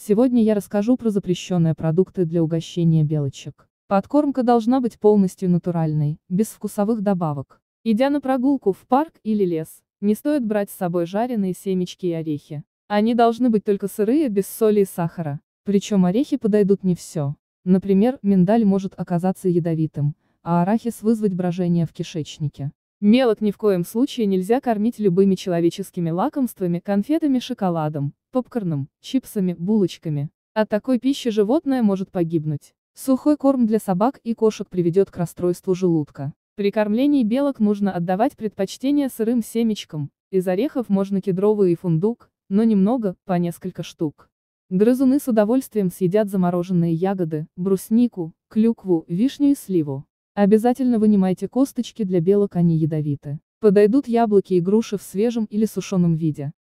Сегодня я расскажу про запрещенные продукты для угощения белочек. Подкормка должна быть полностью натуральной, без вкусовых добавок. Идя на прогулку в парк или лес, не стоит брать с собой жареные семечки и орехи. Они должны быть только сырые, без соли и сахара. Причем орехи подойдут не все. Например, миндаль может оказаться ядовитым, а арахис вызвать брожение в кишечнике. Мелок ни в коем случае нельзя кормить любыми человеческими лакомствами, конфетами, шоколадом, попкорном, чипсами, булочками. От такой пищи животное может погибнуть. Сухой корм для собак и кошек приведет к расстройству желудка. При кормлении белок нужно отдавать предпочтение сырым семечкам. Из орехов можно кедровый и фундук, но немного, по несколько штук. Грызуны с удовольствием съедят замороженные ягоды, бруснику, клюкву, вишню и сливу. Обязательно вынимайте косточки для белок, они ядовиты. Подойдут яблоки и груши в свежем или сушеном виде.